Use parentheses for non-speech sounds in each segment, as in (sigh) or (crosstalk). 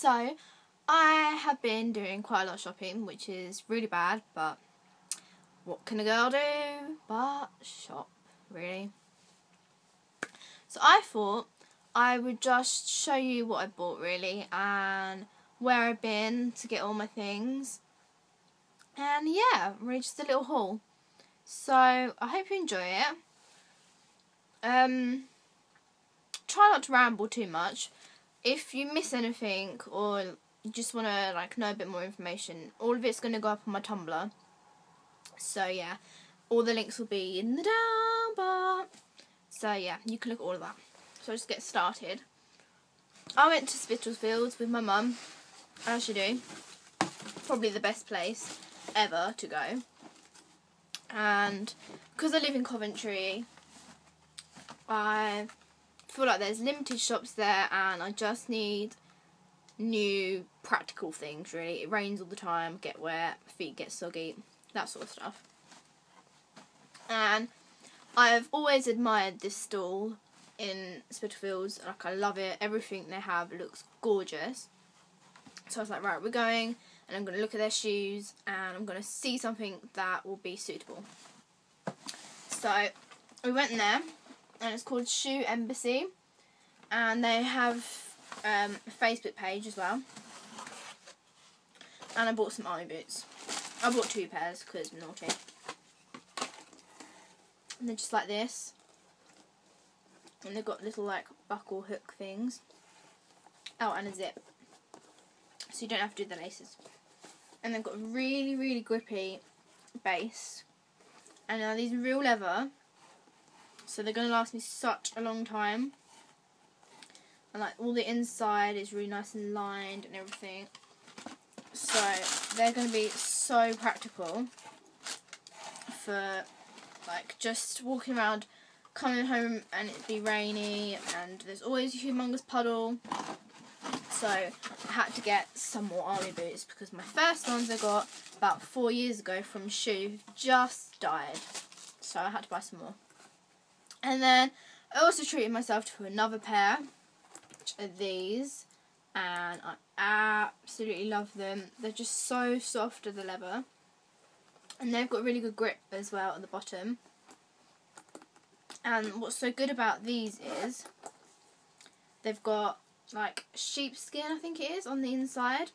So, I have been doing quite a lot of shopping, which is really bad, but what can a girl do but shop, really? So, I thought I would just show you what I bought, really, and where I've been to get all my things. And yeah, really just a little haul. So, I hope you enjoy it. Um, try not to ramble too much. If you miss anything or you just want to like know a bit more information, all of it's going to go up on my Tumblr. So yeah, all the links will be in the down bar. So yeah, you can look at all of that. So I'll just get started. I went to Spitalfields with my mum, as you do. Probably the best place ever to go. And because I live in Coventry, I feel like there's limited shops there and I just need new practical things really. It rains all the time, get wet, feet get soggy, that sort of stuff. And I've always admired this stall in Spitalfields. Like I love it. Everything they have looks gorgeous. So I was like, right, we're going and I'm going to look at their shoes and I'm going to see something that will be suitable. So we went there and it's called Shoe Embassy and they have um, a Facebook page as well and I bought some army boots. I bought two pairs because naughty. And they're just like this. And they've got little like buckle hook things. Oh, and a zip. So you don't have to do the laces. And they've got really, really grippy base. And now these real leather. So they're going to last me such a long time. And like all the inside is really nice and lined and everything. So they're going to be so practical for like just walking around, coming home and it'd be rainy and there's always a humongous puddle. So I had to get some more army boots because my first ones I got about four years ago from Shoe just died. So I had to buy some more. And then I also treated myself to another pair, which are these. And I absolutely love them. They're just so soft to the leather. And they've got really good grip as well at the bottom. And what's so good about these is they've got like sheepskin, I think it is, on the inside.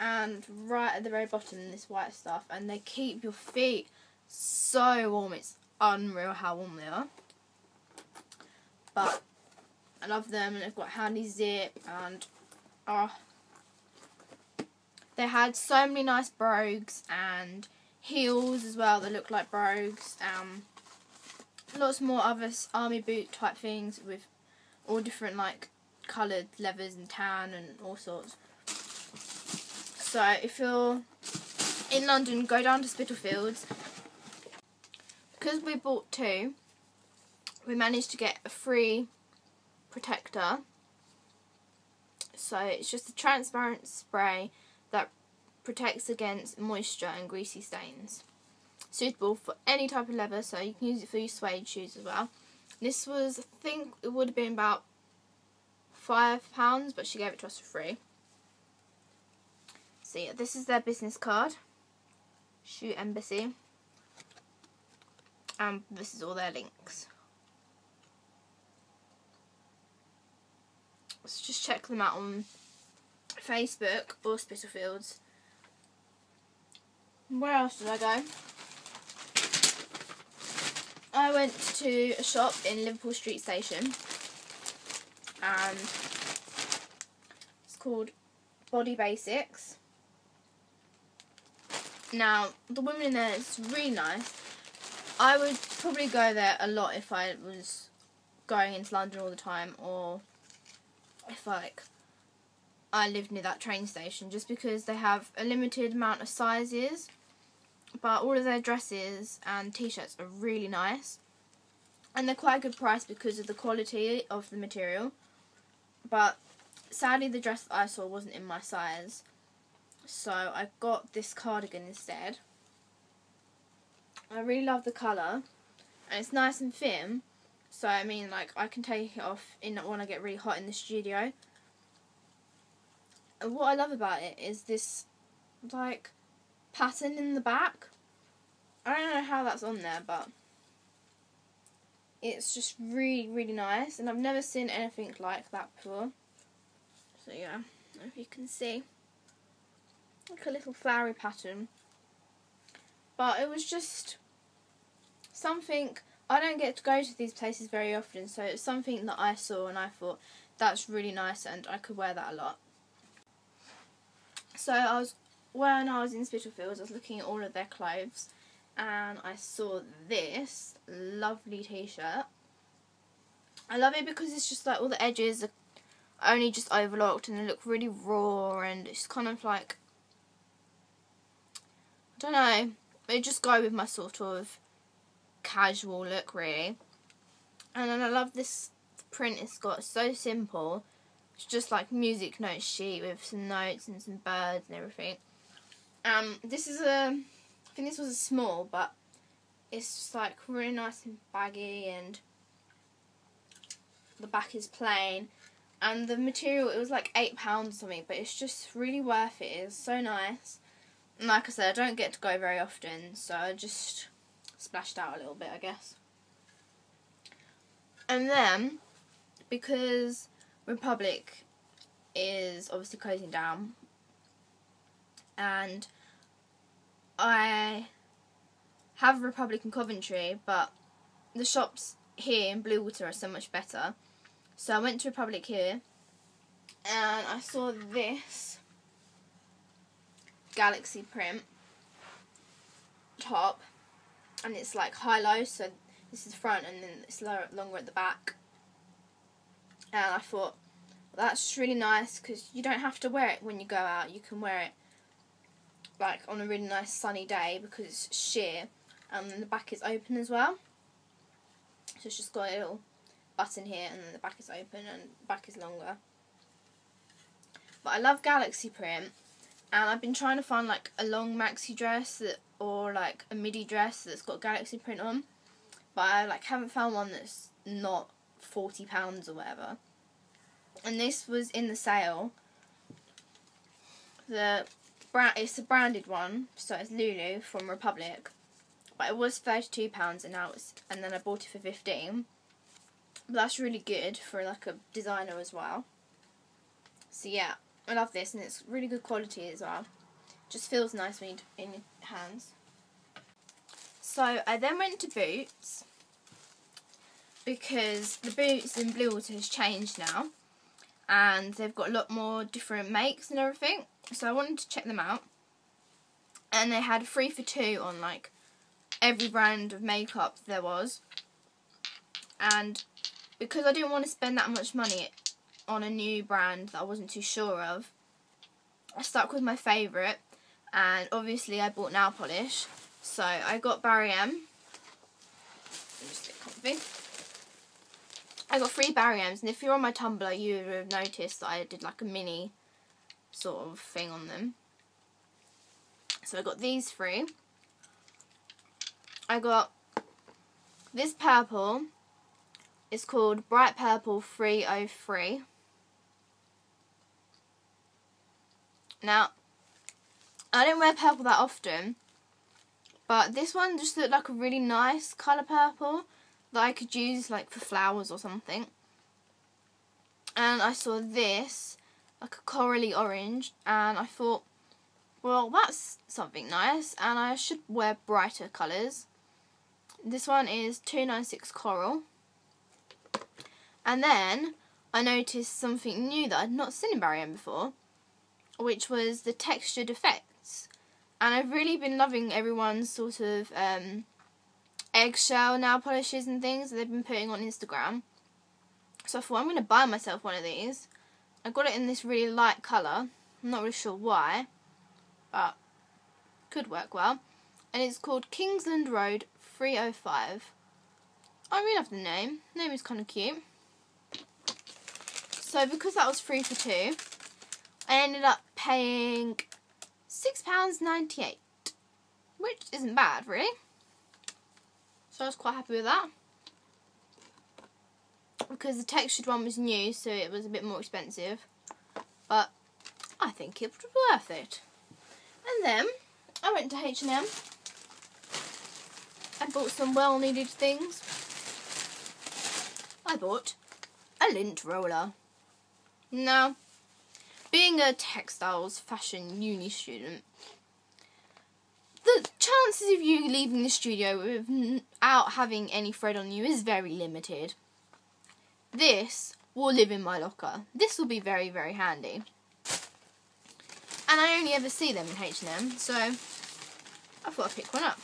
And right at the very bottom, this white stuff. And they keep your feet so warm. It's unreal how warm they are. But I love them and they've got handy zip and oh they had so many nice brogues and heels as well that look like brogues. Um, lots more other army boot type things with all different like coloured leathers and tan and all sorts. So if you're in London, go down to Spitalfields. Because we bought two, we managed to get a free protector. So it's just a transparent spray that protects against moisture and greasy stains. Suitable for any type of leather, so you can use it for your suede shoes as well. This was, I think it would have been about £5, but she gave it to us for free. So yeah, this is their business card. Shoe Embassy. And this is all their links. Let's just check them out on Facebook or Spitalfields. Where else did I go? I went to a shop in Liverpool Street Station and it's called Body Basics. Now, the woman in there is really nice. I would probably go there a lot if I was going into London all the time or if like I lived near that train station just because they have a limited amount of sizes but all of their dresses and t-shirts are really nice. And they're quite a good price because of the quality of the material. But sadly the dress that I saw wasn't in my size. So I got this cardigan instead. I really love the colour and it's nice and thin so I mean like I can take it off in when I get really hot in the studio And what I love about it is this, like, pattern in the back. I don't know how that's on there, but it's just really, really nice. And I've never seen anything like that before. So yeah, if you can see. Like a little flowery pattern. But it was just something I don't get to go to these places very often, so it's something that I saw and I thought that's really nice and I could wear that a lot. So I was when I was in Spitalfields, I was looking at all of their clothes and I saw this lovely t-shirt. I love it because it's just like all the edges are only just overlocked and they look really raw and it's kind of like I don't know. It just go with my sort of casual look really. And then I love this print it's got. It's so simple. It's just like music note sheet with some notes and some birds and everything. Um, this is a, I think this was a small, but it's just like really nice and baggy and the back is plain. And the material, it was like £8 or something, but it's just really worth it. It's so nice. And like I said, I don't get to go very often, so I just splashed out a little bit, I guess. And then, because Republic is obviously closing down, and I have Republic in Coventry, but the shops here in Bluewater are so much better. So I went to Republic here, and I saw this galaxy print top and it's like high low so this is the front and then it's lower, longer at the back. And I thought well, that's really nice because you don't have to wear it when you go out. You can wear it like on a really nice sunny day because it's sheer and then the back is open as well. So it's just got a little button here and then the back is open and the back is longer. But I love galaxy print and I've been trying to find like a long maxi dress that or like a midi dress that's got galaxy print on. But I like haven't found one that's not forty pounds or whatever. And this was in the sale. The brand it's a branded one so it's Lulu from Republic. But it was thirty two pounds and now it's and then I bought it for fifteen. But that's really good for like a designer as well. So yeah I love this and it's really good quality as well just feels nice when you in your hands. So I then went to Boots because the Boots in Bluewater has changed now and they've got a lot more different makes and everything. So I wanted to check them out. And they had three for two on like every brand of makeup there was. And because I didn't want to spend that much money on a new brand that I wasn't too sure of, I stuck with my favourite and obviously I bought nail polish. So I got Barry M. I got three Barry M's, and if you're on my Tumblr, you would have noticed that I did like a mini sort of thing on them. So I got these three. I got this purple. It's called Bright Purple 303. Now, I don't wear purple that often, but this one just looked like a really nice colour purple that I could use like for flowers or something. And I saw this, like a corally orange, and I thought, well, that's something nice, and I should wear brighter colours. This one is 296 Coral. And then I noticed something new that I'd not seen in Barry before, which was the textured effects. and I've really been loving everyone's sort of um, eggshell nail polishes and things that they've been putting on Instagram. So I thought I'm going to buy myself one of these. I got it in this really light colour. I'm not really sure why, but could work well. And it's called Kingsland Road 305. I really love the name. The name is kind of cute. So because that was free for two, I ended up paying £6.98, which isn't bad, really. So I was quite happy with that. Because the textured one was new, so it was a bit more expensive. But I think it was worth it. And then I went to H&M. I bought some well-needed things. I bought a lint roller. Now, being a textiles fashion uni student, the chances of you leaving the studio without having any thread on you is very limited. This will live in my locker. This will be very, very handy. And I only ever see them in H&M, so I thought I'd pick one up.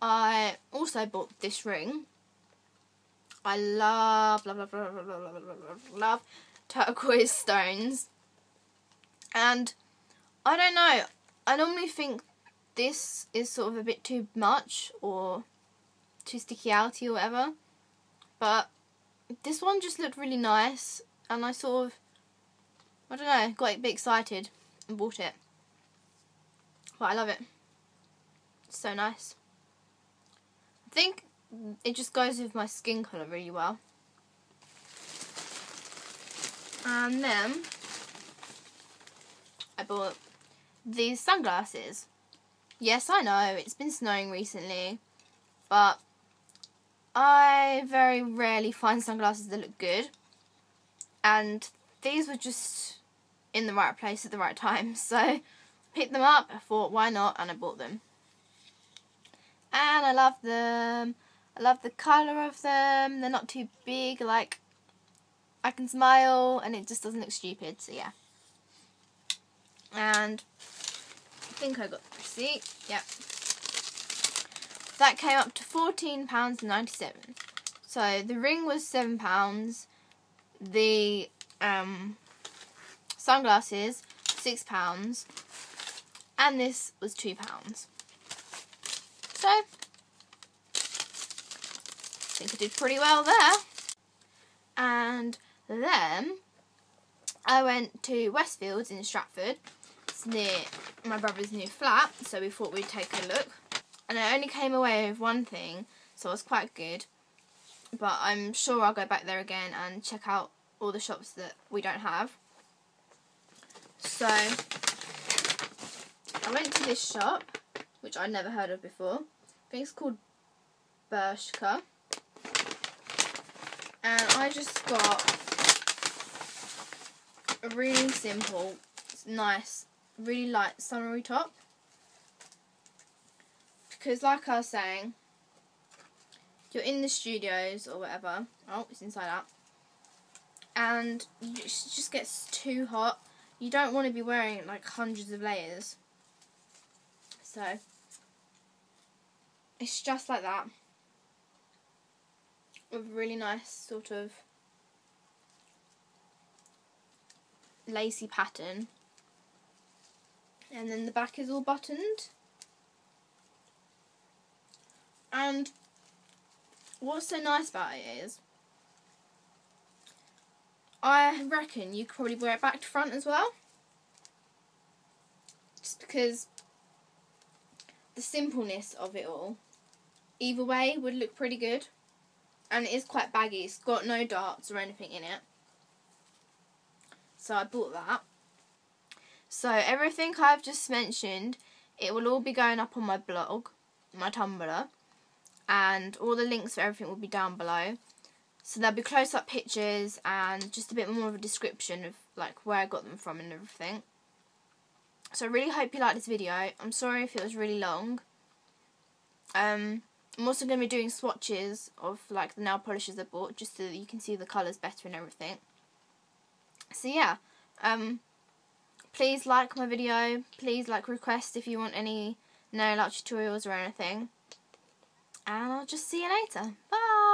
I also bought this ring. I love, love, love, love, love, love, love, love turquoise stones. And I don't know, I normally think this is sort of a bit too much or too sticky outy or whatever. But this one just looked really nice and I sort of, I don't know, got a bit excited and bought it. But I love it. It's so nice. I think it just goes with my skin colour really well. And then I bought these sunglasses. Yes, I know, it's been snowing recently, but I very rarely find sunglasses that look good. And these were just in the right place at the right time. (laughs) So picked them up, I thought why not, and I bought them. And I love them. I love the colour of them. They're not too big, like I can smile and it just doesn't look stupid, so yeah. And I think I got the receipt. Yep. That came up to £14.97. So the ring was £7. The um, sunglasses, £6. And this was £2. So, I think I did pretty well there. And then I went to Westfields in Stratford. It's near my brother's new flat, so we thought we'd take a look. And I only came away with one thing, so it was quite good. But I'm sure I'll go back there again and check out all the shops that we don't have. So, I went to this shop, which I'd never heard of before. I think it's called Bershka. And I just got a really simple, nice, really light summery top. Because like I was saying, you're in the studios or whatever. Oh, it's inside out. And it just gets too hot. You don't want to be wearing like hundreds of layers. So, it's just like that. A really nice sort of lacy pattern. And then the back is all buttoned. And what's so nice about it is, I reckon you could probably wear it back to front as well. Just because the simpleness of it all, either way, would look pretty good. And it is quite baggy, it's got no darts or anything in it. So I bought that. So everything I've just mentioned, it will all be going up on my blog, my Tumblr, and all the links for everything will be down below. So there'll be close-up pictures and just a bit more of a description of like where I got them from and everything. So I really hope you liked this video. I'm sorry if it was really long. Um, I'm also going to be doing swatches of like the nail polishes I bought just so that you can see the colours better and everything. So yeah, um, please like my video. Please like request if you want any nail art tutorials or anything. And I'll just see you later. Bye!